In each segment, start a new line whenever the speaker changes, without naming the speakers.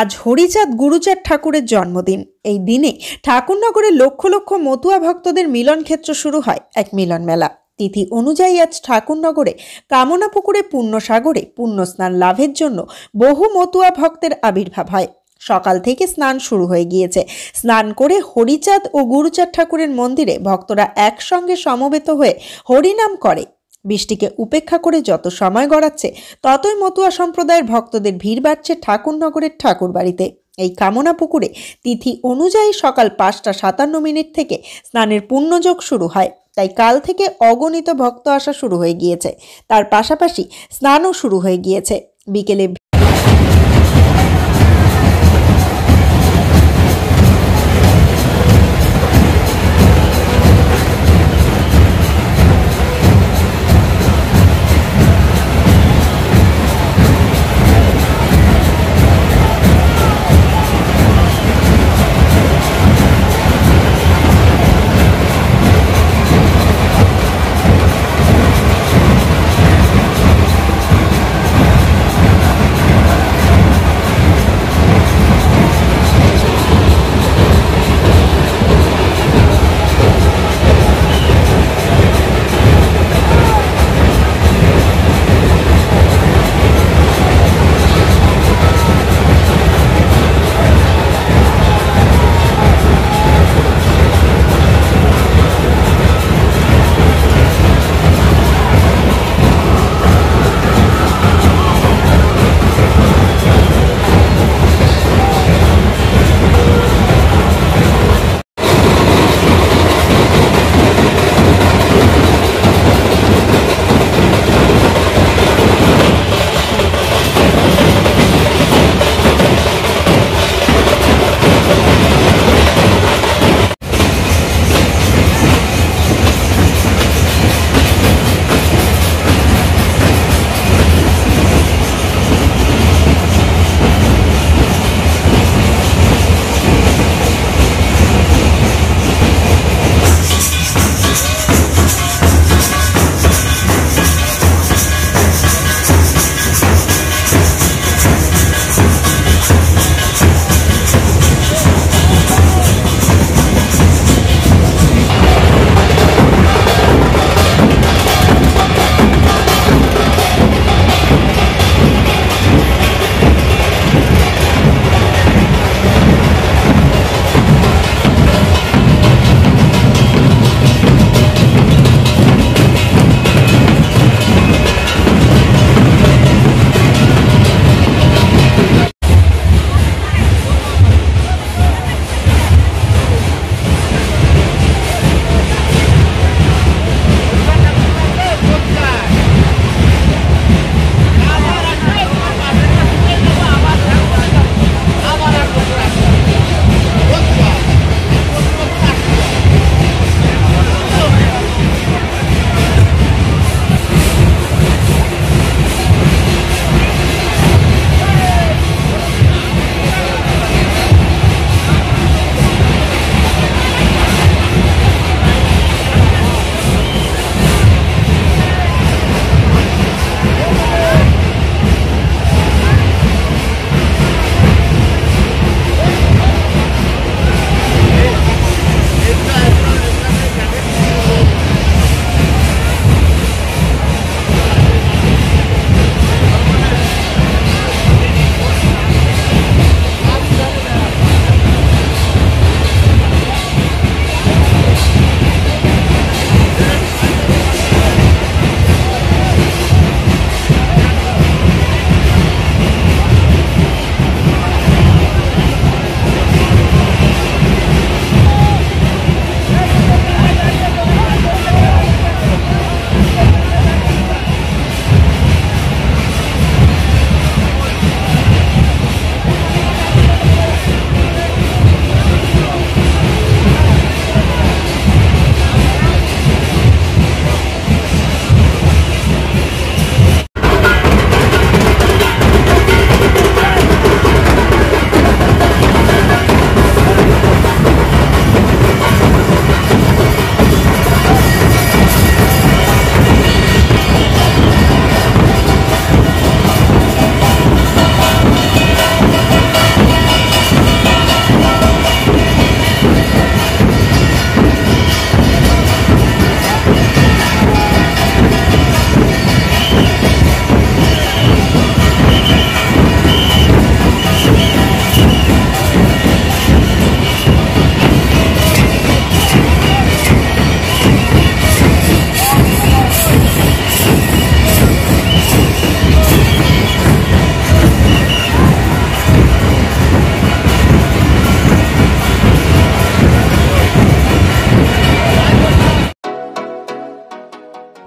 আজ হরিচাঁদ গুরুচাঁদ ঠাকুরের জন্মদিন। এই দিনে ঠাকুরনগরে লক্ষ লক্ষ মতুয়া ভক্তদের মিলন ক্ষেত্র শুরু হয় এক মিলন মেলা। তিথি অনুযায়ী আজ ঠাকুরনগরে কামনা পুকুরে পুণ্যসাগরে পুণ্যস্নান লাভের জন্য বহু মতুয়া ভক্তের আবির্ভাব হয়। সকাল থেকে স্নান শুরু হয়ে গিয়েছে। স্নান করে হরিচাঁদ ও গুরুচাঁদ ঠাকুরের মন্দিরে ভক্তরা একসঙ্গে সমবেত হয়ে হরিনাম করে। বৃষ্টিকে উপেক্ষা করে যত সময় গড়াচ্ছে, ততই মতুয়া সম্প্রদায়ের ভক্তদের ভিড় বাড়ছে ঠাকুরনগরের ঠাকুর বাড়িতে এই কামনা পুকুরে তিথি অনুযায়ী সকাল পাঁচটা সাতান্ন মিনিট থেকে স্নানের পুণ্যযোগ শুরু হয়। তাই কাল থেকে অগণিত ভক্ত আসা শুরু হয়ে গিয়েছে। তার পাশাপাশি স্নানও শুরু হয়ে গিয়েছে। বিকেলে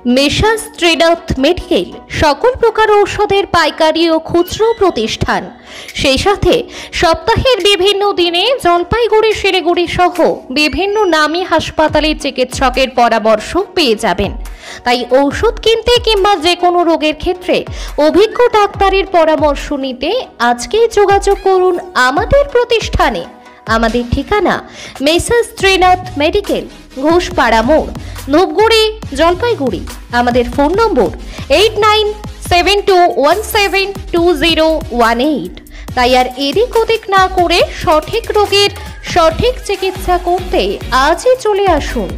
মেশাস ট্রেডার্থ মেডিকেল সকল প্রকার ঔষধের পাইকারি ও খুচরো প্রতিষ্ঠান। সেই সাথে সপ্তাহের বিভিন্ন দিনে জলপাইগুড়ি, শিলিগুড়ি সহ বিভিন্ন নামী হাসপাতালের চিকিৎসকের পরামর্শ পেয়ে যাবেন। তাই ঔষধ কিনতে কিংবা যে কোনো রোগের ক্ষেত্রে অভিজ্ঞ ডাক্তারের পরামর্শ নিতে আজকেই যোগাযোগ করুন আমাদের প্রতিষ্ঠানে। আমাদের ঠিকানা মেসাস ত্রিনাথ মেডিকেল। ঘোষপাড়া মোড়। ধূপগুড়ি জলপাইগুড়ি। আমাদের phone number eight nine seven two one seven two zero one eight. তাই আর এদিক ওদিক না করে সঠিক রোগের সঠিক চিকিৎসা করতে আজই চলে আসুন।